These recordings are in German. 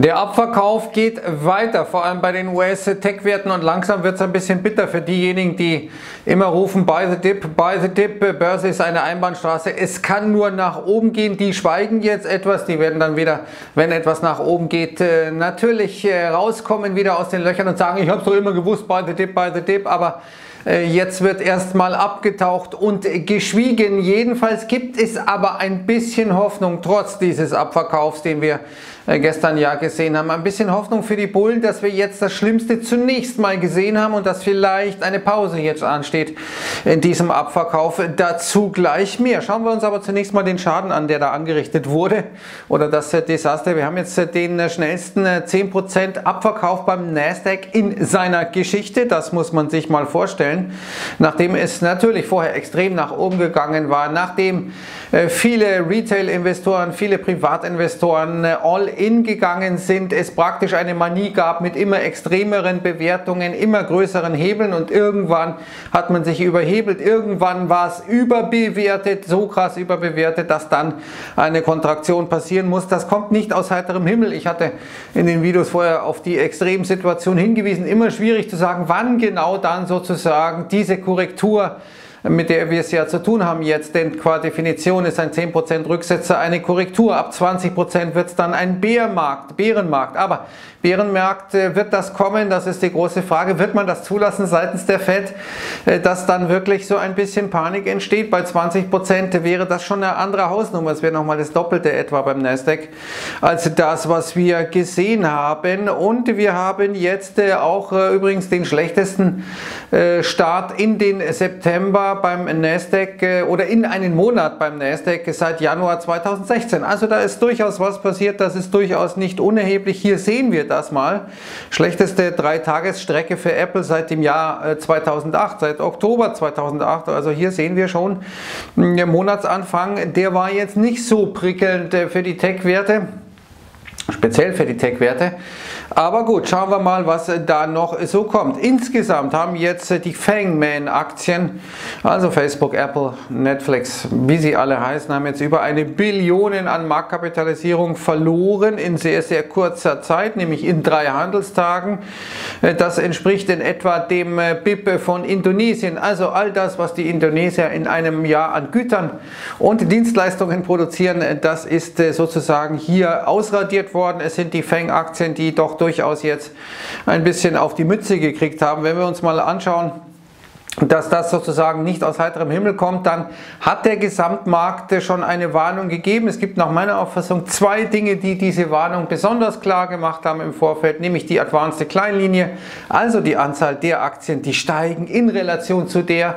Der Abverkauf geht weiter, vor allem bei den US-Tech-Werten und langsam wird es ein bisschen bitter für diejenigen, die immer rufen, buy the dip, buy the dip, Börse ist eine Einbahnstraße, es kann nur nach oben gehen, die schweigen jetzt etwas, die werden dann wieder, wenn etwas nach oben geht, äh, natürlich äh, rauskommen wieder aus den Löchern und sagen, ich habe es doch immer gewusst, buy the dip, buy the dip, aber äh, Jetzt wird erstmal abgetaucht und geschwiegen. Jedenfalls gibt es aber ein bisschen Hoffnung, trotz dieses Abverkaufs, den wir gestern ja gesehen haben. Ein bisschen Hoffnung für die Bullen, dass wir jetzt das Schlimmste zunächst mal gesehen haben und dass vielleicht eine Pause jetzt ansteht in diesem Abverkauf. Dazu gleich mehr. Schauen wir uns aber zunächst mal den Schaden an, der da angerichtet wurde oder das Desaster. Wir haben jetzt den schnellsten 10% Abverkauf beim Nasdaq in seiner Geschichte. Das muss man sich mal vorstellen. Nachdem es natürlich vorher extrem nach oben gegangen war, nachdem äh, viele Retail-Investoren, viele Privatinvestoren äh, all in gegangen sind, es praktisch eine Manie gab mit immer extremeren Bewertungen, immer größeren Hebeln und irgendwann hat man sich überhebelt, irgendwann war es überbewertet, so krass überbewertet, dass dann eine Kontraktion passieren muss. Das kommt nicht aus heiterem Himmel. Ich hatte in den Videos vorher auf die Extremsituation hingewiesen, immer schwierig zu sagen, wann genau dann sozusagen diese Korrektur mit der wir es ja zu tun haben jetzt, denn qua Definition ist ein 10% Rücksetzer eine Korrektur. Ab 20% wird es dann ein Bärmarkt, Bärenmarkt. Aber Bärenmarkt äh, wird das kommen, das ist die große Frage. Wird man das zulassen seitens der FED, äh, dass dann wirklich so ein bisschen Panik entsteht? Bei 20% wäre das schon eine andere Hausnummer. Es wäre nochmal das Doppelte etwa beim Nasdaq als das, was wir gesehen haben. Und wir haben jetzt äh, auch übrigens den schlechtesten Start in den September beim Nasdaq äh, oder in einen Monat beim Nasdaq seit Januar 2016. Also da ist durchaus was passiert, das ist durchaus nicht unerheblich. Hier sehen wir das mal. Schlechteste Dreitagesstrecke für Apple seit dem Jahr 2008, äh, seit Oktober 2008. Also hier sehen wir schon, der Monatsanfang, der war jetzt nicht so prickelnd äh, für die Tech-Werte speziell für die Tech-Werte. Aber gut, schauen wir mal, was da noch so kommt. Insgesamt haben jetzt die Fangman-Aktien, also Facebook, Apple, Netflix, wie sie alle heißen, haben jetzt über eine Billion an Marktkapitalisierung verloren in sehr, sehr kurzer Zeit, nämlich in drei Handelstagen. Das entspricht in etwa dem BIP von Indonesien. Also all das, was die Indonesier in einem Jahr an Gütern und Dienstleistungen produzieren, das ist sozusagen hier ausradiert worden. Es sind die Fang-Aktien, die doch durchaus jetzt ein bisschen auf die Mütze gekriegt haben. Wenn wir uns mal anschauen, dass das sozusagen nicht aus heiterem Himmel kommt, dann hat der Gesamtmarkt schon eine Warnung gegeben. Es gibt nach meiner Auffassung zwei Dinge, die diese Warnung besonders klar gemacht haben im Vorfeld, nämlich die Advanced Kleinlinie, also die Anzahl der Aktien, die steigen in Relation zu der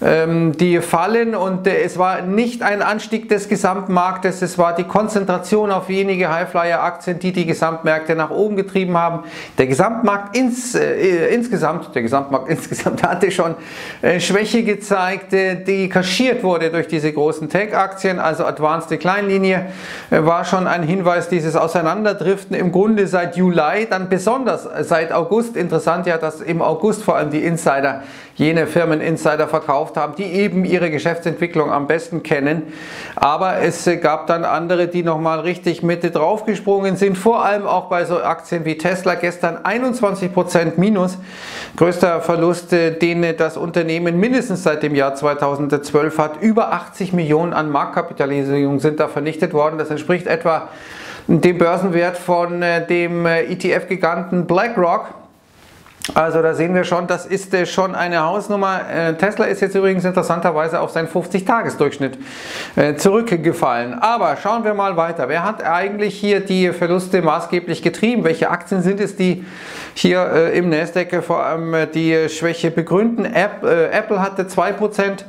die fallen und äh, es war nicht ein Anstieg des Gesamtmarktes, es war die Konzentration auf wenige Highflyer-Aktien, die die Gesamtmärkte nach oben getrieben haben. Der Gesamtmarkt ins, äh, insgesamt, der Gesamtmarkt insgesamt hatte schon äh, Schwäche gezeigt, äh, die kaschiert wurde durch diese großen Tech-Aktien, also Advanced Kleinlinie äh, war schon ein Hinweis, dieses Auseinanderdriften im Grunde seit Juli, dann besonders seit August. Interessant ja, dass im August vor allem die Insider, jene Firmen Insider verkauft gekauft haben, die eben ihre Geschäftsentwicklung am besten kennen. Aber es gab dann andere, die nochmal richtig Mitte draufgesprungen sind, vor allem auch bei so Aktien wie Tesla gestern 21% minus. Größter Verlust, den das Unternehmen mindestens seit dem Jahr 2012 hat. Über 80 Millionen an Marktkapitalisierung sind da vernichtet worden. Das entspricht etwa dem Börsenwert von äh, dem äh, ETF-Giganten BlackRock. Also da sehen wir schon, das ist äh, schon eine Hausnummer. Äh, Tesla ist jetzt übrigens interessanterweise auf seinen 50-Tages-Durchschnitt äh, zurückgefallen. Aber schauen wir mal weiter. Wer hat eigentlich hier die Verluste maßgeblich getrieben? Welche Aktien sind es, die hier im Nasdaq vor allem die Schwäche begründen? Apple hatte 2%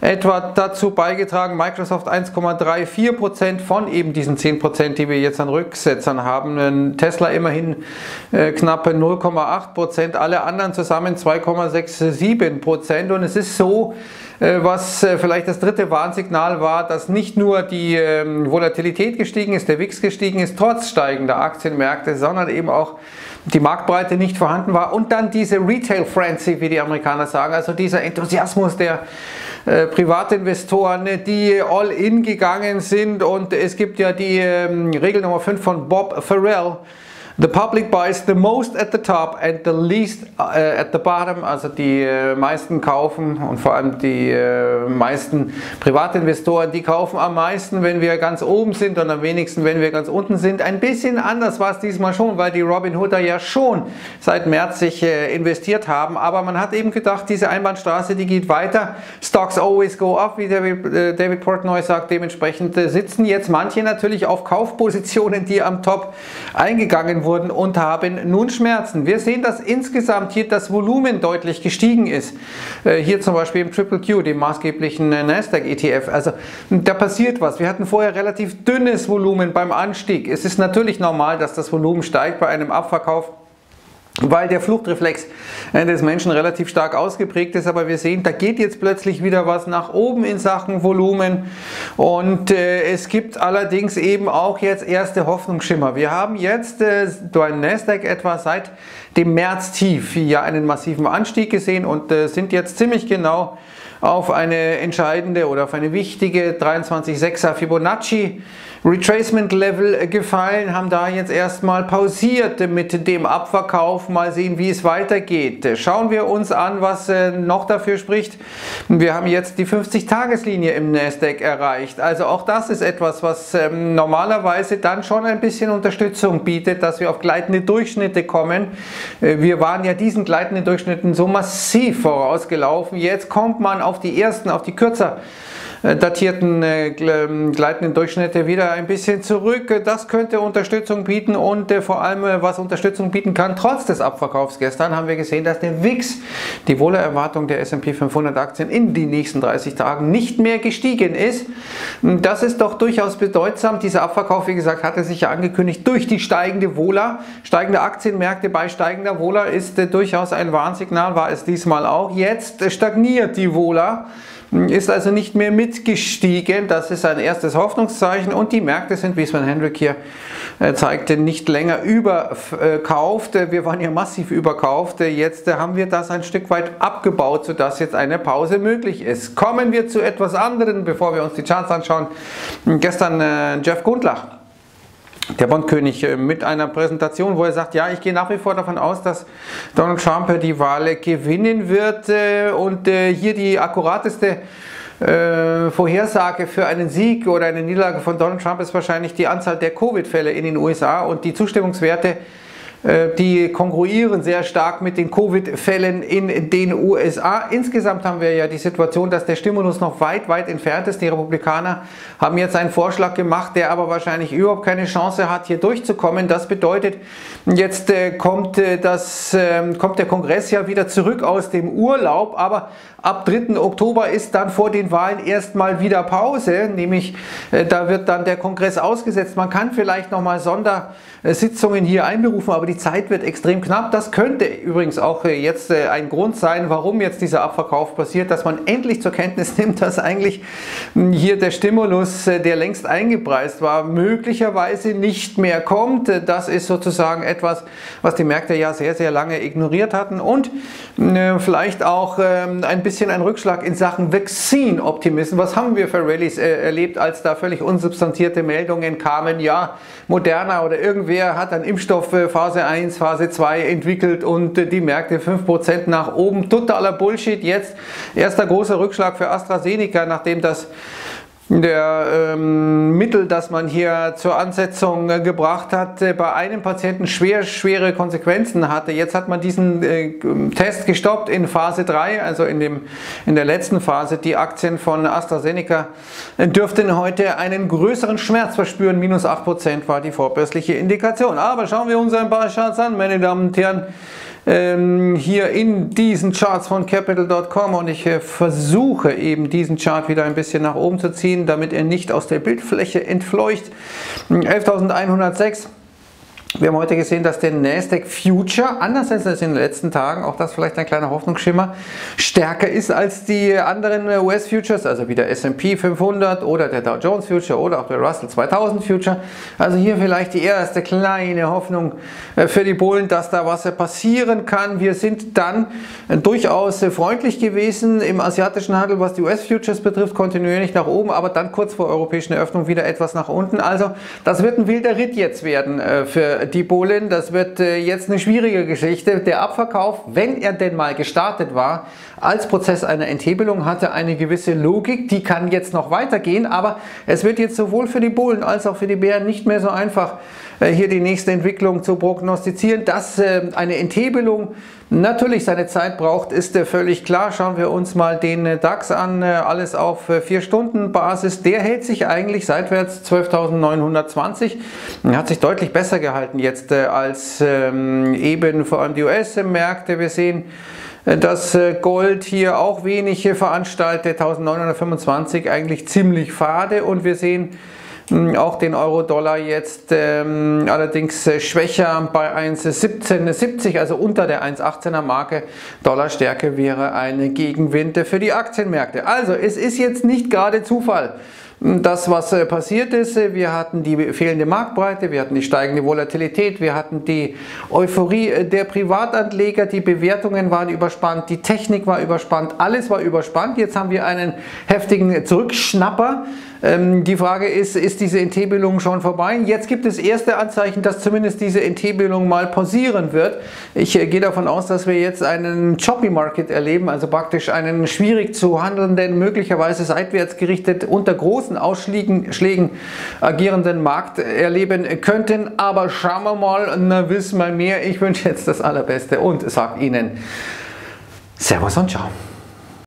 etwa dazu beigetragen, Microsoft 1,34% von eben diesen 10%, die wir jetzt an Rücksetzern haben. Tesla immerhin knappe 0,8% alle anderen zusammen 2,67 Prozent. Und es ist so, was vielleicht das dritte Warnsignal war, dass nicht nur die ähm, Volatilität gestiegen ist, der WIX gestiegen ist, trotz steigender Aktienmärkte, sondern eben auch die Marktbreite nicht vorhanden war. Und dann diese Retail Frenzy, wie die Amerikaner sagen, also dieser Enthusiasmus der äh, Privatinvestoren, die all in gegangen sind. Und es gibt ja die ähm, Regel Nummer 5 von Bob Farrell, The public buys the most at the top and the least uh, at the bottom. Also die uh, meisten kaufen und vor allem die uh, meisten Privatinvestoren, die kaufen am meisten, wenn wir ganz oben sind und am wenigsten, wenn wir ganz unten sind. Ein bisschen anders war es diesmal schon, weil die Robin Hooder ja schon seit März sich investiert haben. Aber man hat eben gedacht, diese Einbahnstraße, die geht weiter. Stocks always go up, wie David, David Portnoy sagt. Dementsprechend sitzen jetzt manche natürlich auf Kaufpositionen, die am Top eingegangen wurden und haben nun Schmerzen. Wir sehen, dass insgesamt hier das Volumen deutlich gestiegen ist. Äh, hier zum Beispiel im Triple Q, dem maßgeblichen äh, Nasdaq ETF. Also da passiert was. Wir hatten vorher relativ dünnes Volumen beim Anstieg. Es ist natürlich normal, dass das Volumen steigt bei einem Abverkauf weil der Fluchtreflex äh, des Menschen relativ stark ausgeprägt ist. Aber wir sehen, da geht jetzt plötzlich wieder was nach oben in Sachen Volumen. Und äh, es gibt allerdings eben auch jetzt erste Hoffnungsschimmer. Wir haben jetzt äh, beim Nasdaq etwa seit dem März tief ja einen massiven Anstieg gesehen und äh, sind jetzt ziemlich genau auf eine entscheidende oder auf eine wichtige 23,6er Fibonacci Retracement Level gefallen, haben da jetzt erstmal pausiert mit dem Abverkauf. Mal sehen, wie es weitergeht. Schauen wir uns an, was äh, noch dafür spricht. Wir haben jetzt die 50-Tageslinie im Nasdaq erreicht. Also auch das ist etwas, was ähm, normalerweise dann schon ein bisschen Unterstützung bietet, dass wir auf gleitende Durchschnitte kommen. Äh, wir waren ja diesen gleitenden Durchschnitten so massiv vorausgelaufen. Jetzt kommt man auf die ersten, auf die kürzer datierten äh, ähm, gleitenden Durchschnitte wieder ein bisschen zurück. Das könnte Unterstützung bieten und äh, vor allem, was Unterstützung bieten kann, trotz des Abverkaufs gestern haben wir gesehen, dass der WIX, die Wohlerwartung der S&P 500 Aktien in den nächsten 30 Tagen nicht mehr gestiegen ist. Das ist doch durchaus bedeutsam. Dieser Abverkauf, wie gesagt, hatte sich ja angekündigt durch die steigende Wohler. Steigende Aktienmärkte bei steigender Wohler ist durchaus ein Warnsignal, war es diesmal auch. Jetzt stagniert die Wohler ist also nicht mehr mitgestiegen. Das ist ein erstes Hoffnungszeichen und die Märkte sind, wie Sven Hendrik hier äh, zeigte, nicht länger überkauft. Wir waren ja massiv überkauft. Jetzt haben wir das ein Stück weit abgebaut, sodass jetzt eine Pause möglich ist. Kommen wir zu etwas anderem, bevor wir uns die Charts anschauen. Gestern äh, Jeff Gundlach der Bondkönig äh, mit einer Präsentation, wo er sagt, ja, ich gehe nach wie vor davon aus, dass Donald Trump die Wahl gewinnen wird äh, und äh, hier die akkurateste Vorhersage für einen Sieg oder eine Niederlage von Donald Trump ist wahrscheinlich die Anzahl der Covid-Fälle in den USA und die Zustimmungswerte die kongruieren sehr stark mit den Covid-Fällen in den USA. Insgesamt haben wir ja die Situation, dass der Stimulus noch weit, weit entfernt ist. Die Republikaner haben jetzt einen Vorschlag gemacht, der aber wahrscheinlich überhaupt keine Chance hat, hier durchzukommen. Das bedeutet, jetzt äh, kommt, äh, das, ähm, kommt der Kongress ja wieder zurück aus dem Urlaub, aber ab 3. Oktober ist dann vor den Wahlen erstmal wieder Pause, nämlich da wird dann der Kongress ausgesetzt. Man kann vielleicht nochmal Sondersitzungen hier einberufen, aber die die Zeit wird extrem knapp. Das könnte übrigens auch äh, jetzt äh, ein Grund sein, warum jetzt dieser Abverkauf passiert, dass man endlich zur Kenntnis nimmt, dass eigentlich hm, hier der Stimulus, äh, der längst eingepreist war, möglicherweise nicht mehr kommt. Das ist sozusagen etwas, was die Märkte ja sehr, sehr lange ignoriert hatten und hm, vielleicht auch ähm, ein bisschen ein Rückschlag in Sachen Vaccine-Optimismus. Was haben wir für Rallyes erlebt, als da völlig unsubstantierte Meldungen kamen? Ja, Moderna oder irgendwer hat einen Impfstoff Phase Phase 1, Phase 2 entwickelt und die Märkte 5% nach oben. Totaler Bullshit. Jetzt erster großer Rückschlag für AstraZeneca, nachdem das der ähm, Mittel, das man hier zur Ansetzung äh, gebracht hat, äh, bei einem Patienten schwer, schwere Konsequenzen hatte. Jetzt hat man diesen äh, Test gestoppt in Phase 3, also in, dem, in der letzten Phase. Die Aktien von AstraZeneca äh, dürften heute einen größeren Schmerz verspüren. Minus 8% war die vorbörsliche Indikation. Aber schauen wir uns ein paar Charts an, meine Damen und Herren ähm, hier in diesen Charts von Capital.com und ich äh, versuche eben diesen Chart wieder ein bisschen nach oben zu ziehen, damit er nicht aus der Bildfläche entfleucht. 11.106 Wir haben heute gesehen, dass der Nasdaq Future, anders als in den letzten Tagen, auch das vielleicht ein kleiner Hoffnungsschimmer, stärker ist als die anderen US Futures, also wie der S&P 500 oder der Dow Jones Future oder auch der Russell 2000 Future. Also hier vielleicht die erste kleine Hoffnung äh, für die Bullen, dass da was passieren kann. Wir sind dann äh, durchaus freundlich gewesen im asiatischen Handel, was die US Futures betrifft, kontinuierlich nach oben, aber dann kurz vor europäischen Eröffnung wieder etwas nach unten. Also das wird ein wilder Ritt jetzt werden äh, für die Bullen. Das wird äh, jetzt eine schwierige Geschichte. Der Abverkauf, wenn er denn mal gestartet war, als Prozess einer Enthebelung hatte eine gewisse Logik. Die kann jetzt noch weitergehen, aber es wird jetzt sowohl für die Bullen als auch für die Bären nicht mehr so einfach, äh, hier die nächste Entwicklung zu prognostizieren. Dass äh, eine Enthebelung natürlich seine Zeit braucht, ist völlig klar. Schauen wir uns mal den DAX an, alles auf 4-Stunden-Basis. Der hält sich eigentlich seitwärts 12.920, hat sich deutlich besser gehalten jetzt äh, als ähm, eben vor allem die US-Märkte. Wir sehen, äh, dass äh, Gold hier auch wenig veranstaltet, 1925 eigentlich ziemlich fade und wir sehen auch den Euro-Dollar jetzt ähm, allerdings äh, schwächer bei 1,1770, also unter der 1,18er Marke. Dollarstärke wäre eine Gegenwind für die Aktienmärkte. Also es ist jetzt nicht gerade Zufall das, was äh, passiert ist, wir hatten die fehlende Marktbreite, wir hatten die steigende Volatilität, wir hatten die Euphorie äh, der Privatanleger, die Bewertungen waren überspannt, die Technik war überspannt, alles war überspannt. Jetzt haben wir einen heftigen Zurückschnapper. Ähm, die Frage ist, ist diese NT-Bildung schon vorbei? Jetzt gibt es erste Anzeichen, dass zumindest diese NT-Bildung mal pausieren wird. Ich gehe davon aus, dass wir jetzt einen Choppy Market erleben, also praktisch einen schwierig zu handelnden, möglicherweise seitwärts gerichtet unter großen großen Ausschlägen agierenden Markt erleben könnten. Aber schauen wir mal, na wissen wir mehr. Ich wünsche jetzt das Allerbeste und sage Ihnen Servus und Ciao.